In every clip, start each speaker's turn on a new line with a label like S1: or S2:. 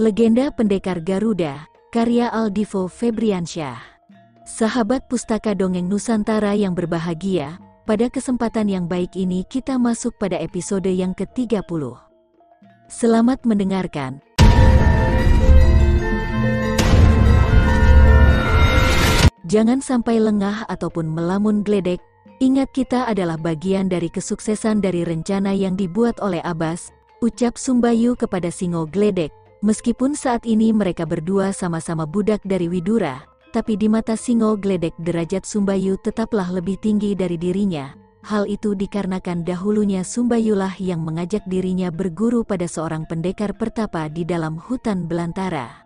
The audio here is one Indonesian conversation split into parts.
S1: Legenda Pendekar Garuda, karya Aldivo Febriansyah. Sahabat Pustaka Dongeng Nusantara yang berbahagia, pada kesempatan yang baik ini kita masuk pada episode yang ke-30. Selamat mendengarkan. Jangan sampai lengah ataupun melamun gledek, ingat kita adalah bagian dari kesuksesan dari rencana yang dibuat oleh Abbas, ucap Sumbayu kepada Singo Gledek, Meskipun saat ini mereka berdua sama-sama budak dari Widura, tapi di mata Singo Gledek derajat Sumbayu tetaplah lebih tinggi dari dirinya. Hal itu dikarenakan dahulunya Sumbayulah yang mengajak dirinya berguru pada seorang pendekar pertapa di dalam hutan belantara.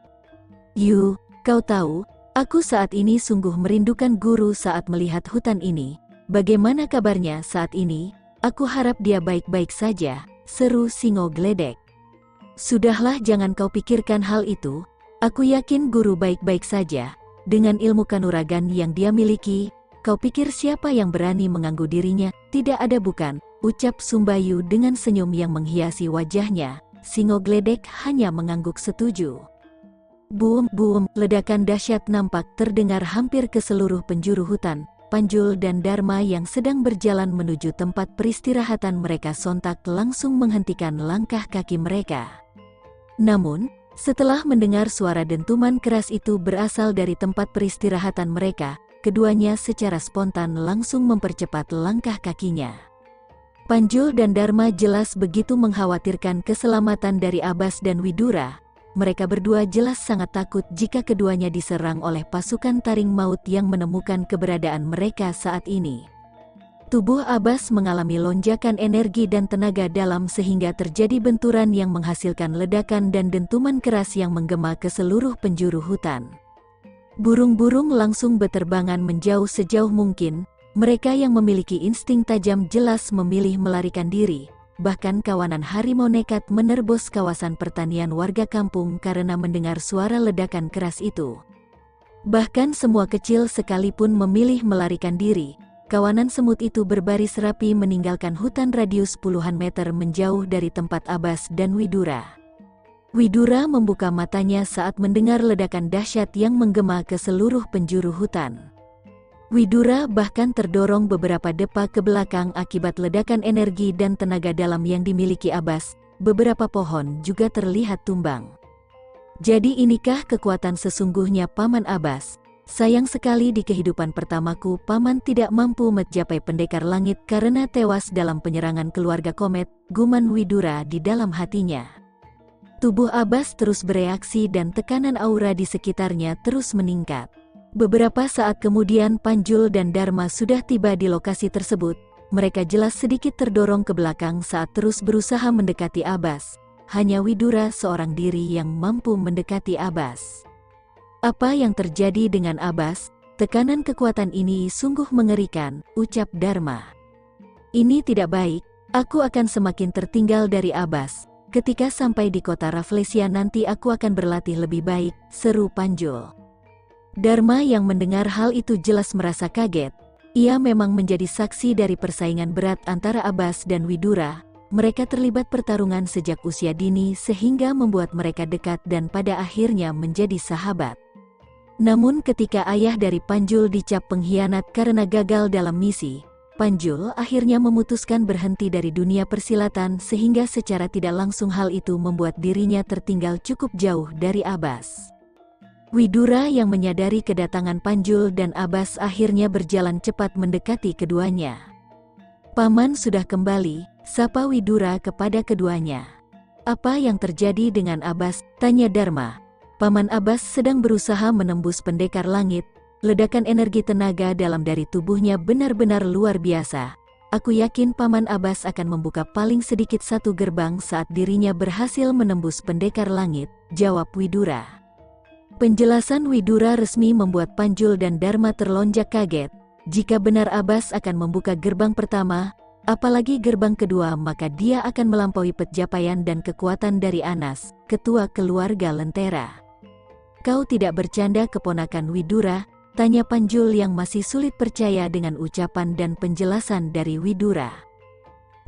S1: Yu, kau tahu, aku saat ini sungguh merindukan guru saat melihat hutan ini. Bagaimana kabarnya saat ini? Aku harap dia baik-baik saja, seru Singo Gledek. Sudahlah jangan kau pikirkan hal itu, aku yakin guru baik-baik saja. Dengan ilmu kanuragan yang dia miliki, kau pikir siapa yang berani mengganggu dirinya? Tidak ada bukan, ucap Sumbayu dengan senyum yang menghiasi wajahnya. Singo Gledek hanya mengangguk setuju. Boom, boom, ledakan dahsyat nampak terdengar hampir ke seluruh penjuru hutan. Panjul dan Dharma yang sedang berjalan menuju tempat peristirahatan mereka sontak langsung menghentikan langkah kaki mereka. Namun, setelah mendengar suara dentuman keras itu berasal dari tempat peristirahatan mereka, keduanya secara spontan langsung mempercepat langkah kakinya. Panjul dan Dharma jelas begitu mengkhawatirkan keselamatan dari Abbas dan Widura. Mereka berdua jelas sangat takut jika keduanya diserang oleh pasukan taring maut yang menemukan keberadaan mereka saat ini. Tubuh Abbas mengalami lonjakan energi dan tenaga dalam sehingga terjadi benturan yang menghasilkan ledakan dan dentuman keras yang menggema ke seluruh penjuru hutan. Burung-burung langsung beterbangan menjauh sejauh mungkin, mereka yang memiliki insting tajam jelas memilih melarikan diri, bahkan kawanan harimau nekat menerbos kawasan pertanian warga kampung karena mendengar suara ledakan keras itu. Bahkan semua kecil sekalipun memilih melarikan diri, kawanan semut itu berbaris rapi meninggalkan hutan radius puluhan meter menjauh dari tempat Abbas dan Widura. Widura membuka matanya saat mendengar ledakan dahsyat yang menggema ke seluruh penjuru hutan. Widura bahkan terdorong beberapa depa ke belakang akibat ledakan energi dan tenaga dalam yang dimiliki Abbas, beberapa pohon juga terlihat tumbang. Jadi inikah kekuatan sesungguhnya Paman Abbas, Sayang sekali di kehidupan pertamaku paman tidak mampu mencapai pendekar langit karena tewas dalam penyerangan keluarga komet, guman Widura di dalam hatinya. Tubuh Abbas terus bereaksi dan tekanan aura di sekitarnya terus meningkat. Beberapa saat kemudian Panjul dan Dharma sudah tiba di lokasi tersebut, mereka jelas sedikit terdorong ke belakang saat terus berusaha mendekati Abbas. Hanya Widura seorang diri yang mampu mendekati Abbas. Apa yang terjadi dengan Abbas? Tekanan kekuatan ini sungguh mengerikan, ucap Dharma. Ini tidak baik, aku akan semakin tertinggal dari Abbas. Ketika sampai di kota Raflesia nanti aku akan berlatih lebih baik, seru Panjul. Dharma yang mendengar hal itu jelas merasa kaget. Ia memang menjadi saksi dari persaingan berat antara Abbas dan Widura. Mereka terlibat pertarungan sejak usia dini sehingga membuat mereka dekat dan pada akhirnya menjadi sahabat. Namun ketika ayah dari Panjul dicap pengkhianat karena gagal dalam misi, Panjul akhirnya memutuskan berhenti dari dunia persilatan sehingga secara tidak langsung hal itu membuat dirinya tertinggal cukup jauh dari Abbas. Widura yang menyadari kedatangan Panjul dan Abbas akhirnya berjalan cepat mendekati keduanya. Paman sudah kembali, sapa Widura kepada keduanya. Apa yang terjadi dengan Abbas? Tanya Dharma, Paman Abbas sedang berusaha menembus pendekar langit, ledakan energi tenaga dalam dari tubuhnya benar-benar luar biasa. Aku yakin Paman Abbas akan membuka paling sedikit satu gerbang saat dirinya berhasil menembus pendekar langit, jawab Widura. Penjelasan Widura resmi membuat Panjul dan Dharma terlonjak kaget. Jika benar Abbas akan membuka gerbang pertama, apalagi gerbang kedua maka dia akan melampaui pencapaian dan kekuatan dari Anas, ketua keluarga Lentera. Kau tidak bercanda keponakan Widura? Tanya Panjul yang masih sulit percaya dengan ucapan dan penjelasan dari Widura.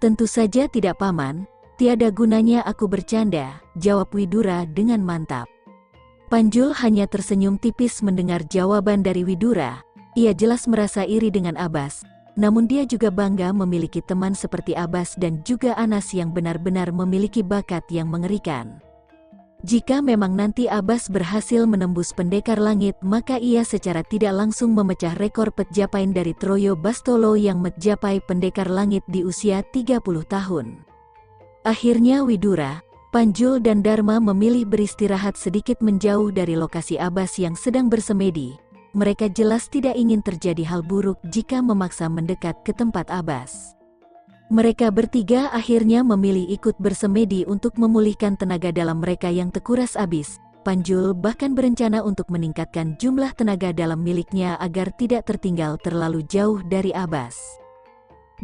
S1: Tentu saja tidak paman, Tiada gunanya aku bercanda, jawab Widura dengan mantap. Panjul hanya tersenyum tipis mendengar jawaban dari Widura. Ia jelas merasa iri dengan Abbas, namun dia juga bangga memiliki teman seperti Abbas dan juga Anas yang benar-benar memiliki bakat yang mengerikan. Jika memang nanti Abbas berhasil menembus pendekar langit maka ia secara tidak langsung memecah rekor petjapain dari Troyo Bastolo yang mencapai pendekar langit di usia 30 tahun. Akhirnya Widura, Panjul dan Dharma memilih beristirahat sedikit menjauh dari lokasi Abbas yang sedang bersemedi. Mereka jelas tidak ingin terjadi hal buruk jika memaksa mendekat ke tempat Abbas. Mereka bertiga akhirnya memilih ikut bersemedi untuk memulihkan tenaga dalam mereka yang terkuras habis. Panjul bahkan berencana untuk meningkatkan jumlah tenaga dalam miliknya agar tidak tertinggal terlalu jauh dari Abbas.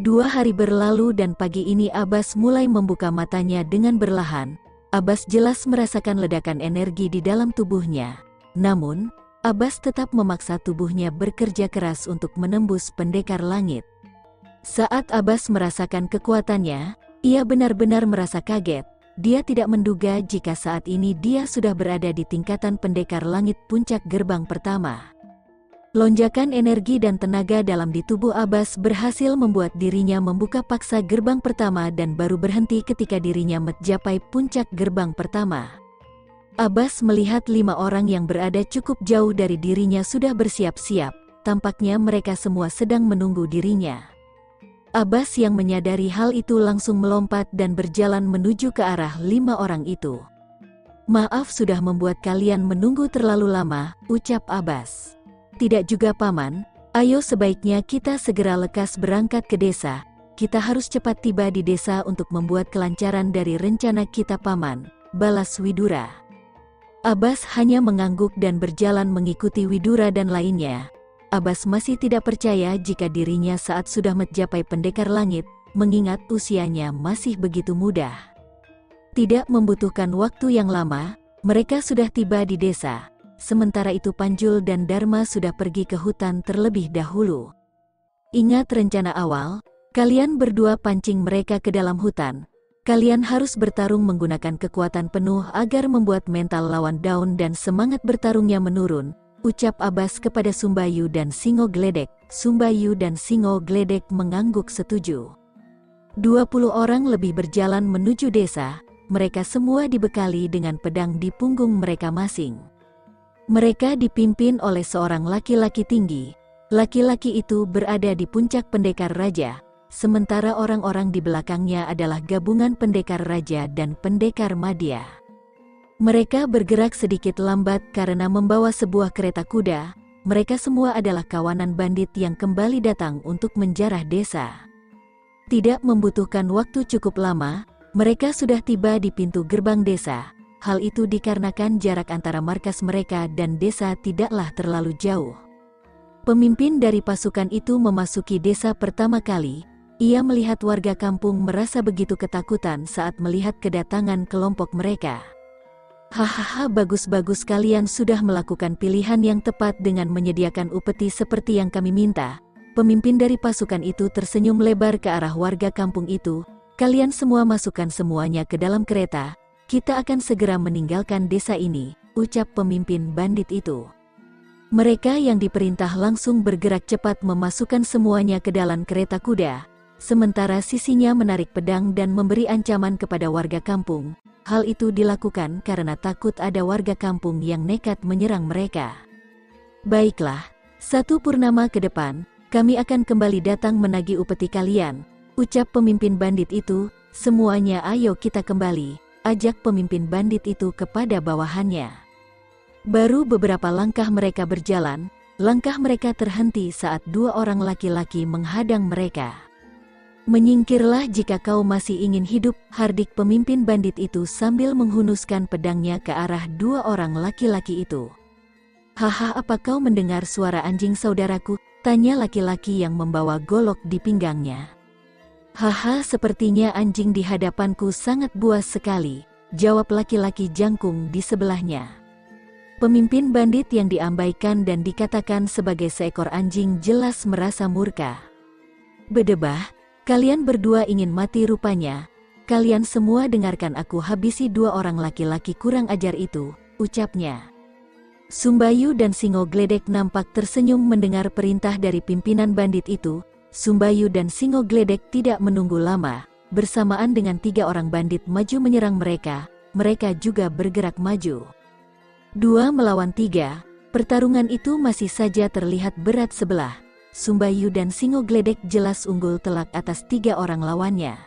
S1: Dua hari berlalu dan pagi ini Abbas mulai membuka matanya dengan berlahan. Abbas jelas merasakan ledakan energi di dalam tubuhnya. Namun, Abbas tetap memaksa tubuhnya bekerja keras untuk menembus pendekar langit. Saat Abbas merasakan kekuatannya, ia benar-benar merasa kaget. Dia tidak menduga jika saat ini dia sudah berada di tingkatan pendekar langit puncak gerbang pertama. Lonjakan energi dan tenaga dalam di tubuh Abbas berhasil membuat dirinya membuka paksa gerbang pertama dan baru berhenti ketika dirinya mencapai puncak gerbang pertama. Abbas melihat lima orang yang berada cukup jauh dari dirinya sudah bersiap-siap, tampaknya mereka semua sedang menunggu dirinya. Abbas yang menyadari hal itu langsung melompat dan berjalan menuju ke arah lima orang itu. Maaf sudah membuat kalian menunggu terlalu lama, ucap Abbas. Tidak juga paman, ayo sebaiknya kita segera lekas berangkat ke desa. Kita harus cepat tiba di desa untuk membuat kelancaran dari rencana kita paman, balas Widura. Abbas hanya mengangguk dan berjalan mengikuti Widura dan lainnya. Abbas masih tidak percaya jika dirinya saat sudah mencapai pendekar langit, mengingat usianya masih begitu muda. Tidak membutuhkan waktu yang lama, mereka sudah tiba di desa sementara itu Panjul dan Dharma sudah pergi ke hutan terlebih dahulu. Ingat rencana awal, kalian berdua pancing mereka ke dalam hutan. Kalian harus bertarung menggunakan kekuatan penuh agar membuat mental lawan daun dan semangat bertarungnya menurun, ucap Abbas kepada Sumbayu dan Singo Gledek. Sumbayu dan Singo Gledek mengangguk setuju. 20 orang lebih berjalan menuju desa, mereka semua dibekali dengan pedang di punggung mereka masing. Mereka dipimpin oleh seorang laki-laki tinggi. Laki-laki itu berada di puncak pendekar raja, sementara orang-orang di belakangnya adalah gabungan pendekar raja dan pendekar madya. Mereka bergerak sedikit lambat karena membawa sebuah kereta kuda. Mereka semua adalah kawanan bandit yang kembali datang untuk menjarah desa. Tidak membutuhkan waktu cukup lama, mereka sudah tiba di pintu gerbang desa. Hal itu dikarenakan jarak antara markas mereka dan desa tidaklah terlalu jauh. Pemimpin dari pasukan itu memasuki desa pertama kali. Ia melihat warga kampung merasa begitu ketakutan saat melihat kedatangan kelompok mereka. Hahaha bagus-bagus kalian sudah melakukan pilihan yang tepat dengan menyediakan upeti seperti yang kami minta. Pemimpin dari pasukan itu tersenyum lebar ke arah warga kampung itu. Kalian semua masukkan semuanya ke dalam kereta, kita akan segera meninggalkan desa ini, ucap pemimpin bandit itu. Mereka yang diperintah langsung bergerak cepat memasukkan semuanya ke dalam kereta kuda, sementara sisinya menarik pedang dan memberi ancaman kepada warga kampung. Hal itu dilakukan karena takut ada warga kampung yang nekat menyerang mereka. Baiklah, satu purnama ke depan, kami akan kembali datang menagih upeti kalian, ucap pemimpin bandit itu, semuanya ayo kita kembali, ajak pemimpin bandit itu kepada bawahannya. Baru beberapa langkah mereka berjalan, langkah mereka terhenti saat dua orang laki-laki menghadang mereka. Menyingkirlah jika kau masih ingin hidup, hardik pemimpin bandit itu sambil menghunuskan pedangnya ke arah dua orang laki-laki itu. Haha apa kau mendengar suara anjing saudaraku? Tanya laki-laki yang membawa golok di pinggangnya. Haha sepertinya anjing di hadapanku sangat buas sekali, jawab laki-laki jangkung di sebelahnya. Pemimpin bandit yang diambaikan dan dikatakan sebagai seekor anjing jelas merasa murka. Bedebah, kalian berdua ingin mati rupanya. kalian semua dengarkan aku habisi dua orang laki-laki kurang ajar itu, ucapnya. Sumbayu dan Singo Gledek nampak tersenyum mendengar perintah dari pimpinan bandit itu. Sumbayu dan Singo Gledek tidak menunggu lama. Bersamaan dengan tiga orang bandit maju menyerang mereka, mereka juga bergerak maju. Dua melawan tiga, pertarungan itu masih saja terlihat berat sebelah. Sumbayu dan Singo Gledek jelas unggul telak atas tiga orang lawannya.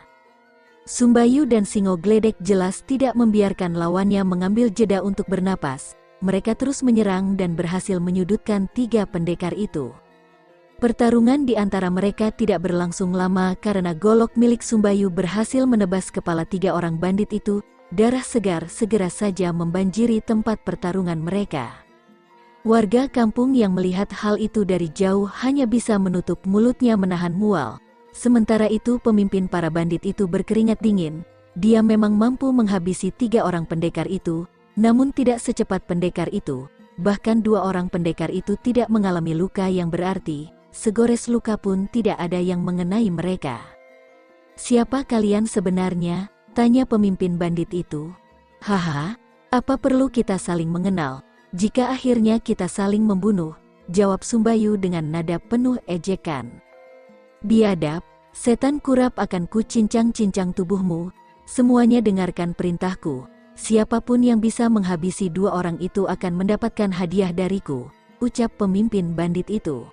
S1: Sumbayu dan Singo Gledek jelas tidak membiarkan lawannya mengambil jeda untuk bernapas, mereka terus menyerang dan berhasil menyudutkan tiga pendekar itu. Pertarungan di antara mereka tidak berlangsung lama karena golok milik Sumbayu berhasil menebas kepala tiga orang bandit itu, darah segar segera saja membanjiri tempat pertarungan mereka. Warga kampung yang melihat hal itu dari jauh hanya bisa menutup mulutnya menahan mual. Sementara itu pemimpin para bandit itu berkeringat dingin, dia memang mampu menghabisi tiga orang pendekar itu, namun tidak secepat pendekar itu, bahkan dua orang pendekar itu tidak mengalami luka yang berarti, segores luka pun tidak ada yang mengenai mereka. Siapa kalian sebenarnya? Tanya pemimpin bandit itu. Haha, apa perlu kita saling mengenal, jika akhirnya kita saling membunuh? Jawab Sumbayu dengan nada penuh ejekan. Biadab, setan kurap akan kucincang-cincang tubuhmu, semuanya dengarkan perintahku, Siapa pun yang bisa menghabisi dua orang itu akan mendapatkan hadiah dariku, ucap pemimpin bandit itu.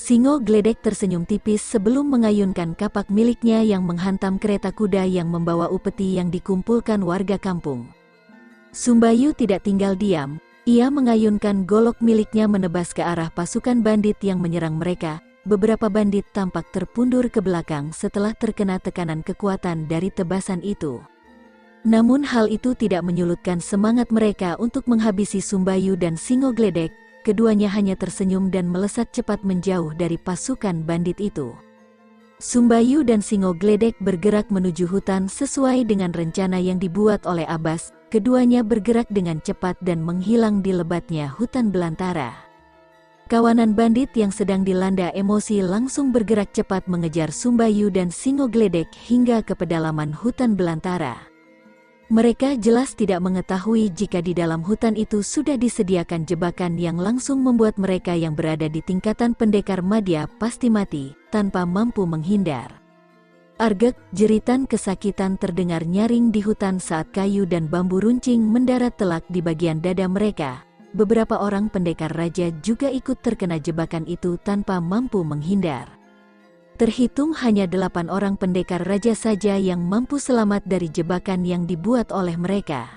S1: Singo Gledek tersenyum tipis sebelum mengayunkan kapak miliknya yang menghantam kereta kuda yang membawa upeti yang dikumpulkan warga kampung. Sumbayu tidak tinggal diam, ia mengayunkan golok miliknya menebas ke arah pasukan bandit yang menyerang mereka. Beberapa bandit tampak terpundur ke belakang setelah terkena tekanan kekuatan dari tebasan itu. Namun hal itu tidak menyulutkan semangat mereka untuk menghabisi Sumbayu dan Singo Gledek, keduanya hanya tersenyum dan melesat cepat menjauh dari pasukan bandit itu. Sumbayu dan Singo Gledek bergerak menuju hutan sesuai dengan rencana yang dibuat oleh Abbas, keduanya bergerak dengan cepat dan menghilang di lebatnya hutan belantara. Kawanan bandit yang sedang dilanda emosi langsung bergerak cepat mengejar Sumbayu dan Singo Gledek hingga ke pedalaman hutan belantara. Mereka jelas tidak mengetahui jika di dalam hutan itu sudah disediakan jebakan yang langsung membuat mereka yang berada di tingkatan pendekar madya pasti mati, tanpa mampu menghindar. Argek, jeritan kesakitan terdengar nyaring di hutan saat kayu dan bambu runcing mendarat telak di bagian dada mereka. Beberapa orang pendekar raja juga ikut terkena jebakan itu tanpa mampu menghindar. Terhitung hanya delapan orang pendekar raja saja yang mampu selamat dari jebakan yang dibuat oleh mereka.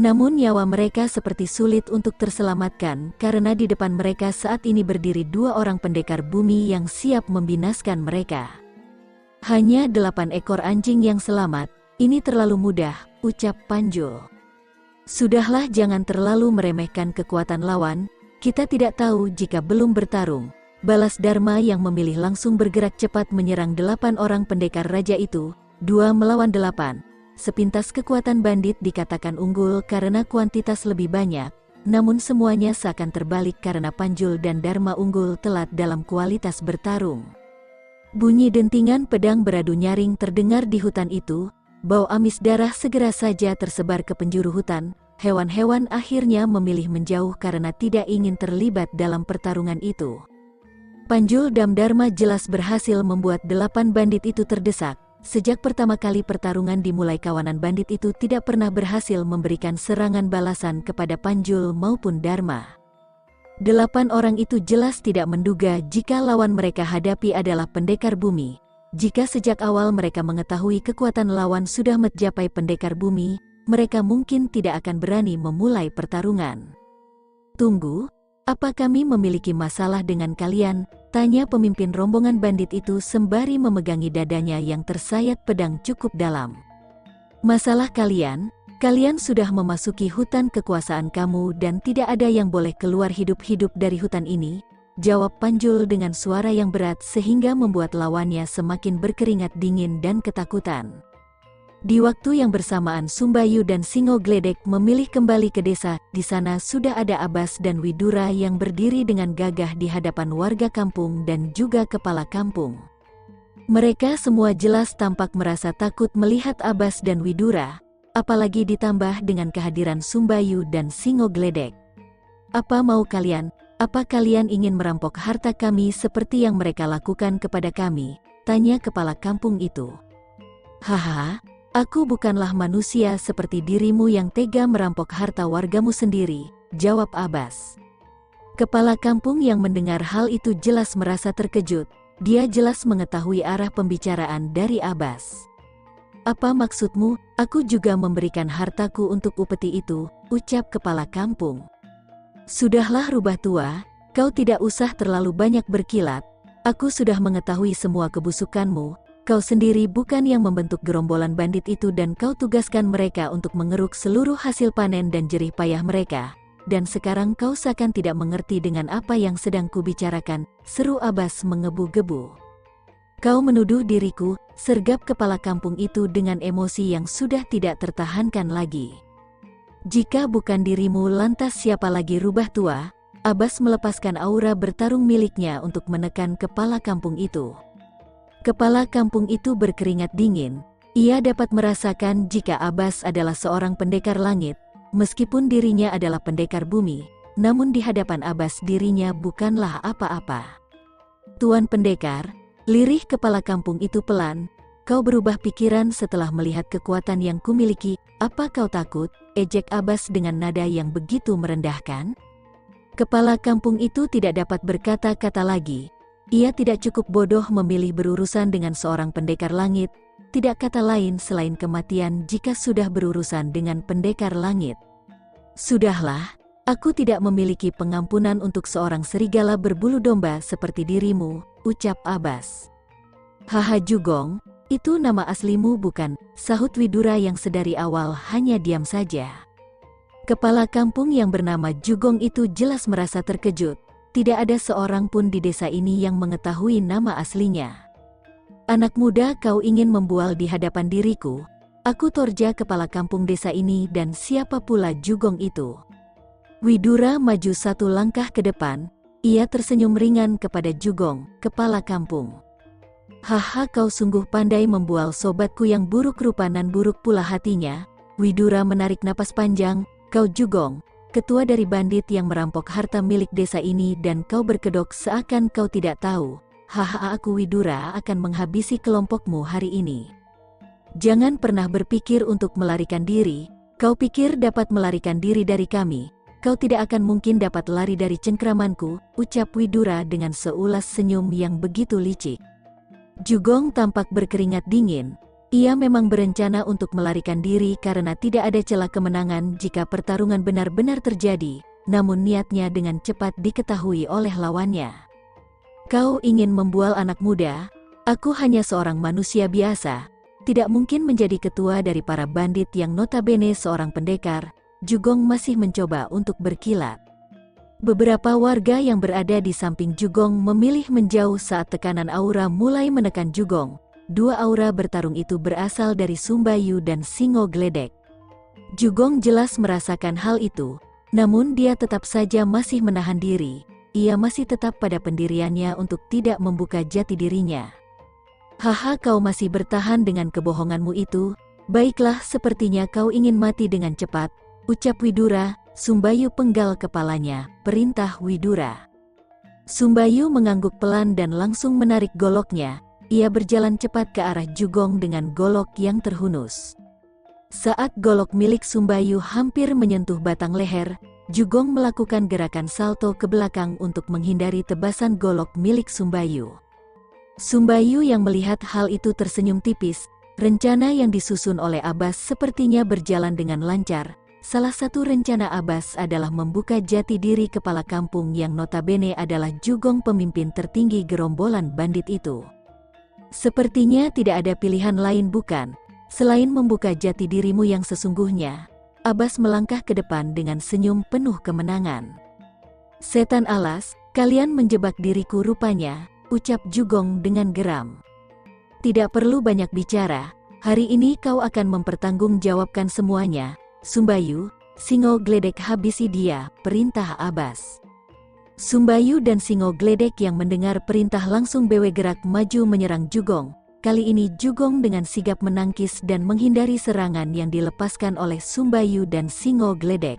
S1: Namun nyawa mereka seperti sulit untuk terselamatkan karena di depan mereka saat ini berdiri dua orang pendekar bumi yang siap membinaskan mereka. Hanya delapan ekor anjing yang selamat, ini terlalu mudah, ucap Panjul. Sudahlah jangan terlalu meremehkan kekuatan lawan, kita tidak tahu jika belum bertarung, Balas Dharma yang memilih langsung bergerak cepat menyerang delapan orang pendekar raja itu, dua melawan delapan. Sepintas kekuatan bandit dikatakan unggul karena kuantitas lebih banyak, namun semuanya seakan terbalik karena Panjul dan Dharma unggul telat dalam kualitas bertarung. Bunyi dentingan pedang beradu nyaring terdengar di hutan itu, bau amis darah segera saja tersebar ke penjuru hutan, hewan-hewan akhirnya memilih menjauh karena tidak ingin terlibat dalam pertarungan itu. Panjul Damdharma jelas berhasil membuat delapan bandit itu terdesak. Sejak pertama kali pertarungan dimulai kawanan bandit itu tidak pernah berhasil memberikan serangan balasan kepada Panjul maupun Dharma. Delapan orang itu jelas tidak menduga jika lawan mereka hadapi adalah pendekar bumi. Jika sejak awal mereka mengetahui kekuatan lawan sudah mencapai pendekar bumi, mereka mungkin tidak akan berani memulai pertarungan. Tunggu, apa kami memiliki masalah dengan kalian? Tanya pemimpin rombongan bandit itu sembari memegangi dadanya yang tersayat pedang cukup dalam. Masalah kalian, kalian sudah memasuki hutan kekuasaan kamu dan tidak ada yang boleh keluar hidup-hidup dari hutan ini, jawab Panjul dengan suara yang berat sehingga membuat lawannya semakin berkeringat dingin dan ketakutan. Di waktu yang bersamaan Sumbayu dan Singo Gledek memilih kembali ke desa, di sana sudah ada Abbas dan Widura yang berdiri dengan gagah di hadapan warga kampung dan juga kepala kampung. Mereka semua jelas tampak merasa takut melihat Abbas dan Widura, apalagi ditambah dengan kehadiran Sumbayu dan Singo Gledek. Apa mau kalian? Apa kalian ingin merampok harta kami seperti yang mereka lakukan kepada kami? Tanya kepala kampung itu. Haha, aku bukanlah manusia seperti dirimu yang tega merampok harta wargamu sendiri, jawab Abbas. Kepala kampung yang mendengar hal itu jelas merasa terkejut. Dia jelas mengetahui arah pembicaraan dari Abbas. Apa maksudmu? Aku juga memberikan hartaku untuk upeti itu, ucap kepala kampung. Sudahlah rubah tua, kau tidak usah terlalu banyak berkilat. Aku sudah mengetahui semua kebusukanmu. Kau sendiri bukan yang membentuk gerombolan bandit itu dan kau tugaskan mereka untuk mengeruk seluruh hasil panen dan jerih payah mereka dan sekarang kau seakan tidak mengerti dengan apa yang sedang kubicarakan, seru Abbas mengebu-gebu. Kau menuduh diriku, sergap kepala kampung itu dengan emosi yang sudah tidak tertahankan lagi. Jika bukan dirimu lantas siapa lagi rubah tua, Abbas melepaskan aura bertarung miliknya untuk menekan kepala kampung itu. Kepala kampung itu berkeringat dingin, ia dapat merasakan jika Abbas adalah seorang pendekar langit, Meskipun dirinya adalah pendekar bumi, namun di hadapan Abbas dirinya bukanlah apa-apa. Tuan pendekar, lirih kepala kampung itu pelan, kau berubah pikiran setelah melihat kekuatan yang kumiliki, apa kau takut? Ejek Abbas dengan nada yang begitu merendahkan. Kepala kampung itu tidak dapat berkata-kata lagi. Ia tidak cukup bodoh memilih berurusan dengan seorang pendekar langit, tidak kata lain selain kematian jika sudah berurusan dengan pendekar langit. Sudahlah, aku tidak memiliki pengampunan untuk seorang serigala berbulu domba seperti dirimu, ucap Abbas. Haha Jugong, itu nama aslimu bukan, sahut Widura yang sedari awal hanya diam saja. Kepala kampung yang bernama Jugong itu jelas merasa terkejut, tidak ada seorang pun di desa ini yang mengetahui nama aslinya. Anak muda kau ingin membual di hadapan diriku, Aku Torja kepala kampung desa ini dan siapa pula Jugong itu. Widura maju satu langkah ke depan, ia tersenyum ringan kepada Jugong, kepala kampung. Haha kau sungguh pandai membual sobatku yang buruk rupa dan buruk pula hatinya. Widura menarik napas panjang, kau Jugong, ketua dari bandit yang merampok harta milik desa ini dan kau berkedok seakan kau tidak tahu. Haha aku Widura akan menghabisi kelompokmu hari ini. Jangan pernah berpikir untuk melarikan diri, kau pikir dapat melarikan diri dari kami, kau tidak akan mungkin dapat lari dari cengkramanku, ucap Widura dengan seulas senyum yang begitu licik. Jugong tampak berkeringat dingin, ia memang berencana untuk melarikan diri karena tidak ada celah kemenangan jika pertarungan benar-benar terjadi, namun niatnya dengan cepat diketahui oleh lawannya. Kau ingin membual anak muda, aku hanya seorang manusia biasa, tidak mungkin menjadi ketua dari para bandit yang notabene seorang pendekar, Jugong masih mencoba untuk berkilat. Beberapa warga yang berada di samping Jugong memilih menjauh saat tekanan aura mulai menekan Jugong. Dua aura bertarung itu berasal dari Sumbayu dan Singo Gledek. Jugong jelas merasakan hal itu, namun dia tetap saja masih menahan diri. Ia masih tetap pada pendiriannya untuk tidak membuka jati dirinya. Haha kau masih bertahan dengan kebohonganmu itu, baiklah sepertinya kau ingin mati dengan cepat, ucap Widura, Sumbayu penggal kepalanya, perintah Widura. Sumbayu mengangguk pelan dan langsung menarik goloknya, ia berjalan cepat ke arah Jugong dengan golok yang terhunus. Saat golok milik Sumbayu hampir menyentuh batang leher, Jugong melakukan gerakan salto ke belakang untuk menghindari tebasan golok milik Sumbayu. Sumbayu yang melihat hal itu tersenyum tipis, rencana yang disusun oleh Abbas sepertinya berjalan dengan lancar. Salah satu rencana Abbas adalah membuka jati diri kepala kampung yang notabene adalah jugong pemimpin tertinggi gerombolan bandit itu. Sepertinya tidak ada pilihan lain bukan, selain membuka jati dirimu yang sesungguhnya. Abbas melangkah ke depan dengan senyum penuh kemenangan. Setan alas, kalian menjebak diriku rupanya, ucap Jugong dengan geram. Tidak perlu banyak bicara, hari ini kau akan mempertanggungjawabkan semuanya, Sumbayu, Singo Gledek habisi dia, perintah Abbas. Sumbayu dan Singo Gledek yang mendengar perintah langsung bewe gerak maju menyerang Jugong. Kali ini Jugong dengan sigap menangkis dan menghindari serangan yang dilepaskan oleh Sumbayu dan Singo Gledek.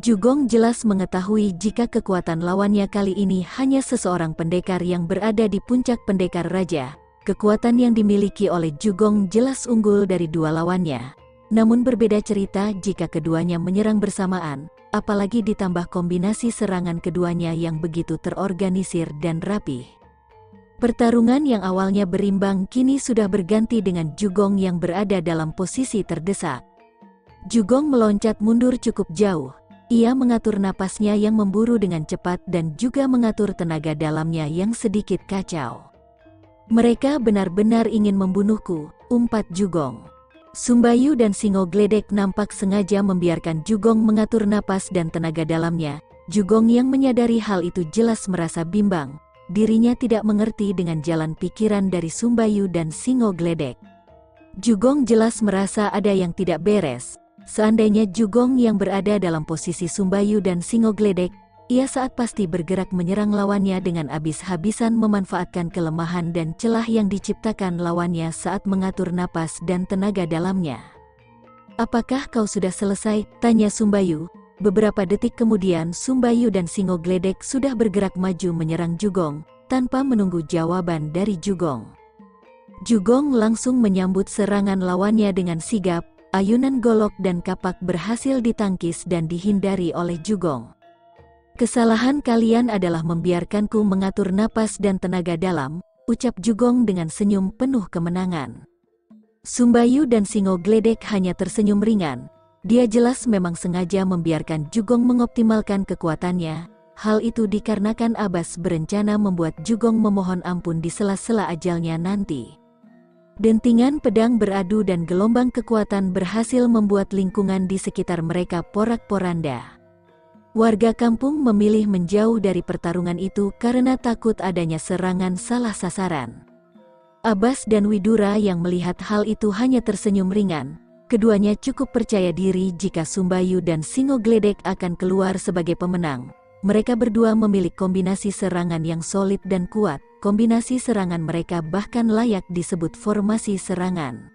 S1: Jugong jelas mengetahui jika kekuatan lawannya kali ini hanya seseorang pendekar yang berada di puncak pendekar raja. Kekuatan yang dimiliki oleh Jugong jelas unggul dari dua lawannya. Namun berbeda cerita jika keduanya menyerang bersamaan, apalagi ditambah kombinasi serangan keduanya yang begitu terorganisir dan rapi. Pertarungan yang awalnya berimbang kini sudah berganti dengan Jugong yang berada dalam posisi terdesak. Jugong meloncat mundur cukup jauh. Ia mengatur napasnya yang memburu dengan cepat dan juga mengatur tenaga dalamnya yang sedikit kacau. Mereka benar-benar ingin membunuhku, umpat Jugong. Sumbayu dan Singo Gledek nampak sengaja membiarkan Jugong mengatur napas dan tenaga dalamnya. Jugong yang menyadari hal itu jelas merasa bimbang. Dirinya tidak mengerti dengan jalan pikiran dari Sumbayu dan Singo Gledek. Jugong jelas merasa ada yang tidak beres. Seandainya Jugong yang berada dalam posisi Sumbayu dan Singo Gledek, ia saat pasti bergerak menyerang lawannya dengan habis-habisan memanfaatkan kelemahan dan celah yang diciptakan lawannya saat mengatur napas dan tenaga dalamnya. Apakah kau sudah selesai? Tanya Sumbayu. Beberapa detik kemudian Sumbayu dan Singo Gledek sudah bergerak maju menyerang Jugong, tanpa menunggu jawaban dari Jugong. Jugong langsung menyambut serangan lawannya dengan sigap, ayunan golok dan kapak berhasil ditangkis dan dihindari oleh Jugong. Kesalahan kalian adalah membiarkanku mengatur napas dan tenaga dalam, ucap Jugong dengan senyum penuh kemenangan. Sumbayu dan Singo Gledek hanya tersenyum ringan. Dia jelas memang sengaja membiarkan Jugong mengoptimalkan kekuatannya. Hal itu dikarenakan Abbas berencana membuat Jugong memohon ampun di sela-sela ajalnya nanti. Dentingan pedang beradu dan gelombang kekuatan berhasil membuat lingkungan di sekitar mereka porak-poranda. Warga kampung memilih menjauh dari pertarungan itu karena takut adanya serangan salah sasaran. Abbas dan Widura yang melihat hal itu hanya tersenyum ringan. Keduanya cukup percaya diri jika Sumbayu dan Singo Gledek akan keluar sebagai pemenang. Mereka berdua memiliki kombinasi serangan yang solid dan kuat. Kombinasi serangan mereka bahkan layak disebut formasi serangan.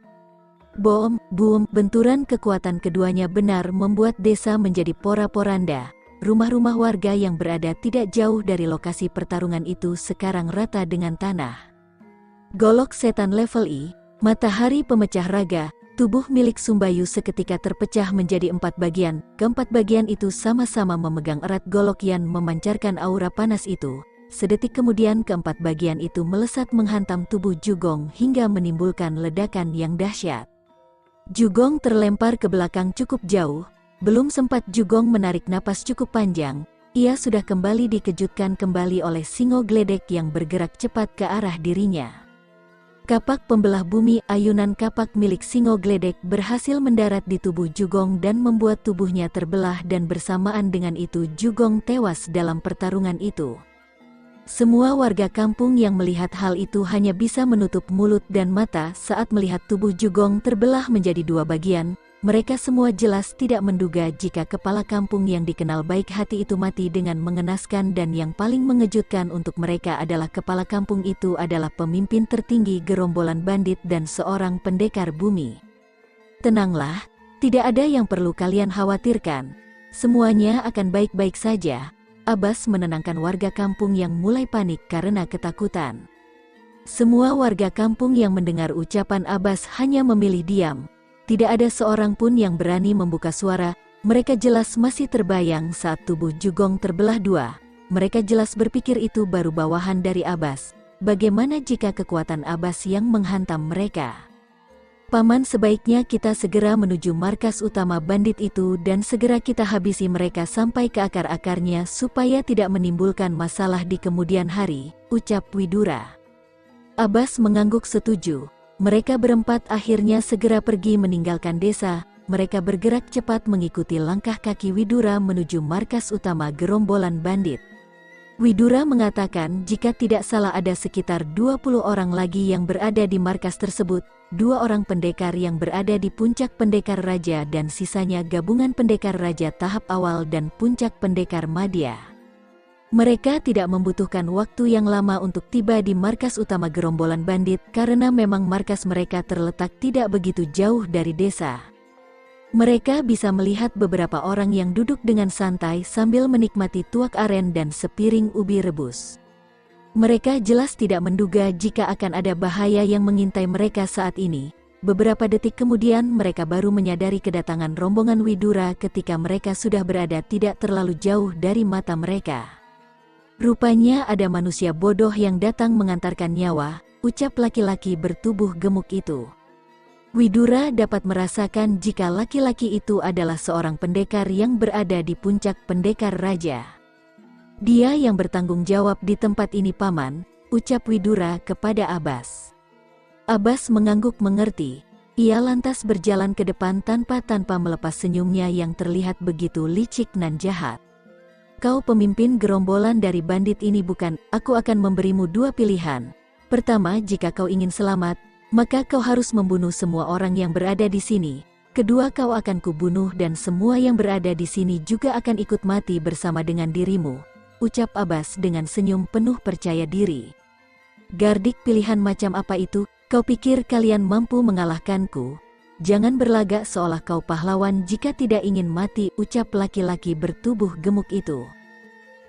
S1: Bom, boom, benturan kekuatan keduanya benar membuat desa menjadi pora-poranda. Rumah-rumah warga yang berada tidak jauh dari lokasi pertarungan itu sekarang rata dengan tanah. Golok setan level I, matahari pemecah raga, tubuh milik Sumbayu seketika terpecah menjadi empat bagian. Keempat bagian itu sama-sama memegang erat golok yang memancarkan aura panas itu. Sedetik kemudian keempat bagian itu melesat menghantam tubuh Jugong hingga menimbulkan ledakan yang dahsyat. Jugong terlempar ke belakang cukup jauh, belum sempat Jugong menarik napas cukup panjang, ia sudah kembali dikejutkan kembali oleh singo gledek yang bergerak cepat ke arah dirinya. Kapak pembelah bumi ayunan kapak milik singo gledek berhasil mendarat di tubuh Jugong dan membuat tubuhnya terbelah dan bersamaan dengan itu Jugong tewas dalam pertarungan itu. Semua warga kampung yang melihat hal itu hanya bisa menutup mulut dan mata saat melihat tubuh Jugong terbelah menjadi dua bagian, mereka semua jelas tidak menduga jika kepala kampung yang dikenal baik hati itu mati dengan mengenaskan dan yang paling mengejutkan untuk mereka adalah kepala kampung itu adalah pemimpin tertinggi gerombolan bandit dan seorang pendekar bumi. Tenanglah, tidak ada yang perlu kalian khawatirkan. Semuanya akan baik-baik saja. Abbas menenangkan warga kampung yang mulai panik karena ketakutan. Semua warga kampung yang mendengar ucapan Abbas hanya memilih diam, tidak ada seorang pun yang berani membuka suara, mereka jelas masih terbayang saat tubuh Jugong terbelah dua. Mereka jelas berpikir itu baru bawahan dari Abbas. Bagaimana jika kekuatan Abbas yang menghantam mereka? Paman sebaiknya kita segera menuju markas utama bandit itu dan segera kita habisi mereka sampai ke akar-akarnya supaya tidak menimbulkan masalah di kemudian hari, ucap Widura. Abbas mengangguk setuju, mereka berempat akhirnya segera pergi meninggalkan desa, mereka bergerak cepat mengikuti langkah kaki Widura menuju markas utama gerombolan bandit. Widura mengatakan jika tidak salah ada sekitar 20 orang lagi yang berada di markas tersebut, dua orang pendekar yang berada di puncak pendekar raja dan sisanya gabungan pendekar raja tahap awal dan puncak pendekar madya. Mereka tidak membutuhkan waktu yang lama untuk tiba di markas utama gerombolan bandit karena memang markas mereka terletak tidak begitu jauh dari desa. Mereka bisa melihat beberapa orang yang duduk dengan santai sambil menikmati tuak aren dan sepiring ubi rebus. Mereka jelas tidak menduga jika akan ada bahaya yang mengintai mereka saat ini. Beberapa detik kemudian mereka baru menyadari kedatangan rombongan Widura ketika mereka sudah berada tidak terlalu jauh dari mata mereka. Rupanya ada manusia bodoh yang datang mengantarkan nyawa, ucap laki-laki bertubuh gemuk itu. Widura dapat merasakan jika laki-laki itu adalah seorang pendekar yang berada di puncak pendekar raja. Dia yang bertanggung jawab di tempat ini paman, ucap Widura kepada Abbas. Abbas mengangguk mengerti, ia lantas berjalan ke depan tanpa-tanpa melepas senyumnya yang terlihat begitu licik dan jahat. Kau pemimpin gerombolan dari bandit ini bukan, aku akan memberimu dua pilihan. Pertama, jika kau ingin selamat, maka kau harus membunuh semua orang yang berada di sini. Kedua, kau akan kubunuh dan semua yang berada di sini juga akan ikut mati bersama dengan dirimu. Ucap Abbas dengan senyum penuh percaya diri. Gardik pilihan macam apa itu? Kau pikir kalian mampu mengalahkanku? Jangan berlagak seolah kau pahlawan jika tidak ingin mati, ucap laki-laki bertubuh gemuk itu.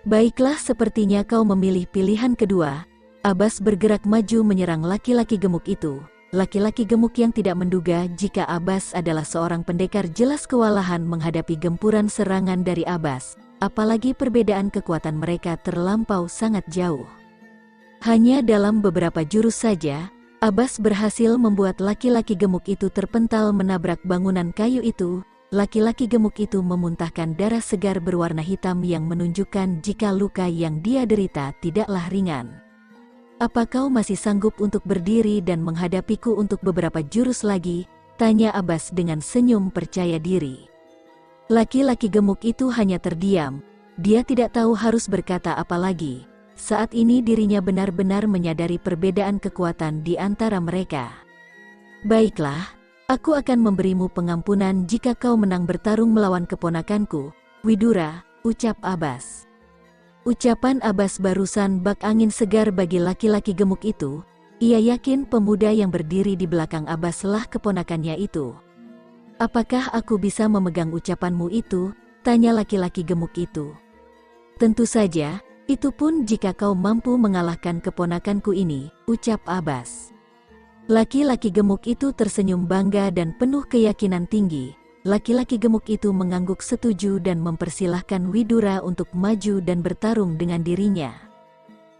S1: Baiklah sepertinya kau memilih pilihan kedua. Abbas bergerak maju menyerang laki-laki gemuk itu. Laki-laki gemuk yang tidak menduga jika Abbas adalah seorang pendekar jelas kewalahan menghadapi gempuran serangan dari Abbas. Apalagi perbedaan kekuatan mereka terlampau sangat jauh. Hanya dalam beberapa jurus saja, Abbas berhasil membuat laki-laki gemuk itu terpental menabrak bangunan kayu itu. Laki-laki gemuk itu memuntahkan darah segar berwarna hitam yang menunjukkan jika luka yang dia derita tidaklah ringan. Apa kau masih sanggup untuk berdiri dan menghadapiku untuk beberapa jurus lagi? Tanya Abbas dengan senyum percaya diri. Laki-laki gemuk itu hanya terdiam. Dia tidak tahu harus berkata apa lagi. Saat ini dirinya benar-benar menyadari perbedaan kekuatan di antara mereka. Baiklah, aku akan memberimu pengampunan jika kau menang bertarung melawan keponakanku, Widura, ucap Abbas. Ucapan Abbas barusan bak angin segar bagi laki-laki gemuk itu. Ia yakin pemuda yang berdiri di belakang Abbas lah keponakannya itu. Apakah aku bisa memegang ucapanmu itu? Tanya laki-laki gemuk itu. Tentu saja, itu pun jika kau mampu mengalahkan keponakanku ini, ucap Abbas. Laki-laki gemuk itu tersenyum bangga dan penuh keyakinan tinggi. Laki-laki gemuk itu mengangguk setuju dan mempersilahkan Widura untuk maju dan bertarung dengan dirinya.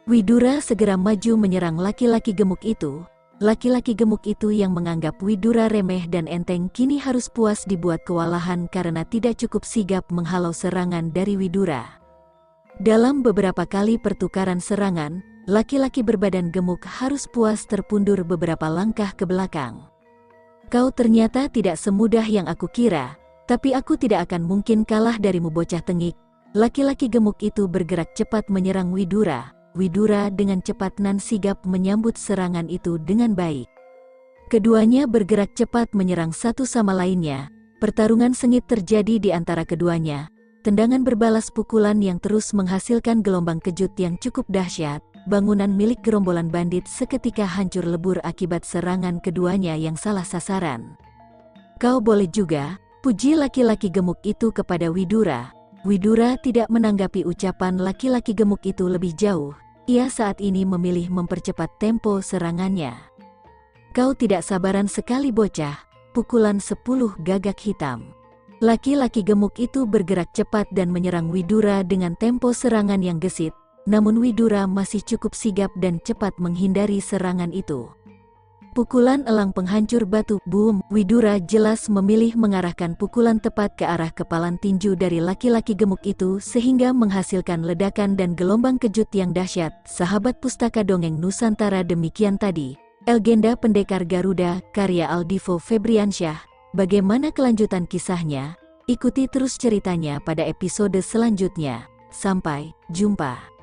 S1: Widura segera maju menyerang laki-laki gemuk itu. Laki-laki gemuk itu yang menganggap Widura remeh dan enteng kini harus puas dibuat kewalahan karena tidak cukup sigap menghalau serangan dari Widura. Dalam beberapa kali pertukaran serangan, laki-laki berbadan gemuk harus puas terpundur beberapa langkah ke belakang. Kau ternyata tidak semudah yang aku kira, tapi aku tidak akan mungkin kalah darimu bocah tengik. Laki-laki gemuk itu bergerak cepat menyerang Widura. Widura dengan cepat nan sigap menyambut serangan itu dengan baik. Keduanya bergerak cepat menyerang satu sama lainnya. Pertarungan sengit terjadi di antara keduanya, Tendangan berbalas pukulan yang terus menghasilkan gelombang kejut yang cukup dahsyat, bangunan milik gerombolan bandit seketika hancur lebur akibat serangan keduanya yang salah sasaran. Kau boleh juga, puji laki-laki gemuk itu kepada Widura. Widura tidak menanggapi ucapan laki-laki gemuk itu lebih jauh, ia saat ini memilih mempercepat tempo serangannya. Kau tidak sabaran sekali bocah, pukulan sepuluh gagak hitam. Laki-laki gemuk itu bergerak cepat dan menyerang Widura dengan tempo serangan yang gesit, namun Widura masih cukup sigap dan cepat menghindari serangan itu. Pukulan elang penghancur batu, boom, Widura jelas memilih mengarahkan pukulan tepat ke arah kepalan tinju dari laki-laki gemuk itu sehingga menghasilkan ledakan dan gelombang kejut yang dahsyat. Sahabat pustaka dongeng Nusantara demikian tadi. Elgenda Pendekar Garuda, karya Aldivo Febriansyah, Bagaimana kelanjutan kisahnya? Ikuti terus ceritanya pada episode selanjutnya. Sampai jumpa.